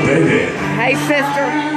baby. Hey, sister.